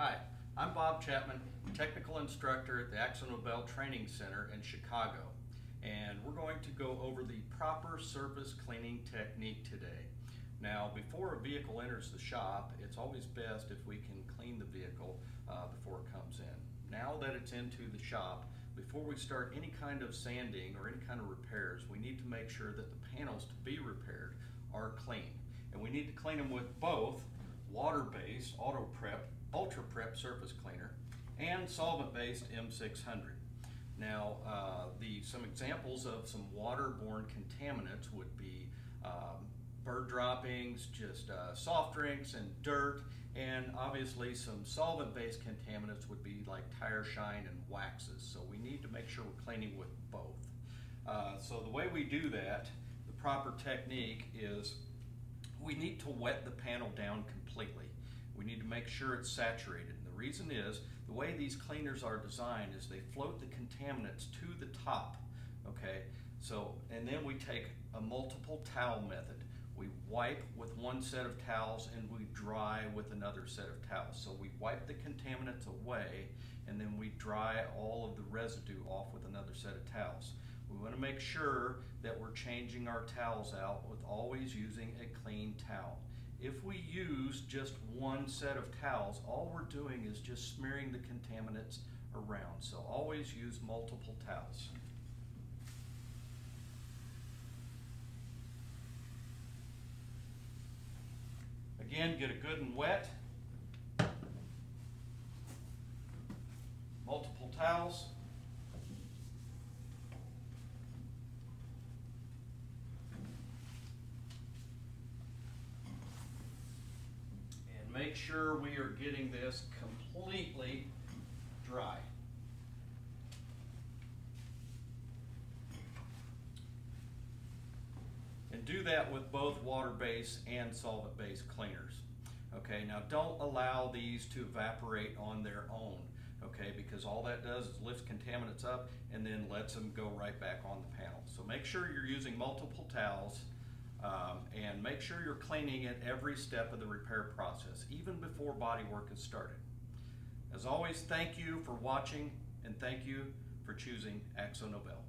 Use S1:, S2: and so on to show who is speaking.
S1: Hi, I'm Bob Chapman, technical instructor at the AkzoNobel Training Center in Chicago. And we're going to go over the proper surface cleaning technique today. Now, before a vehicle enters the shop, it's always best if we can clean the vehicle uh, before it comes in. Now that it's into the shop, before we start any kind of sanding or any kind of repairs, we need to make sure that the panels to be repaired are clean. And we need to clean them with both water-based auto prep Ultra Prep surface cleaner and solvent-based M600. Now, uh, the some examples of some waterborne contaminants would be um, bird droppings, just uh, soft drinks and dirt, and obviously some solvent-based contaminants would be like tire shine and waxes. So we need to make sure we're cleaning with both. Uh, so the way we do that, the proper technique is we need to wet the panel down completely. We need to make sure it's saturated. And the reason is the way these cleaners are designed is they float the contaminants to the top. Okay, so and then we take a multiple towel method. We wipe with one set of towels and we dry with another set of towels. So we wipe the contaminants away and then we dry all of the residue off with another set of towels. We want to make sure that we're changing our towels out with always using a clean towel. If we use just one set of towels, all we're doing is just smearing the contaminants around. So always use multiple towels. Again, get it good and wet. Multiple towels. Make sure we are getting this completely dry. And do that with both water-based and solvent-based cleaners. Okay, now don't allow these to evaporate on their own, okay, because all that does is lifts contaminants up and then lets them go right back on the panel. So make sure you're using multiple towels um, and make sure you're cleaning it every step of the repair process, even before body work is started. As always, thank you for watching and thank you for choosing AkzoNobel.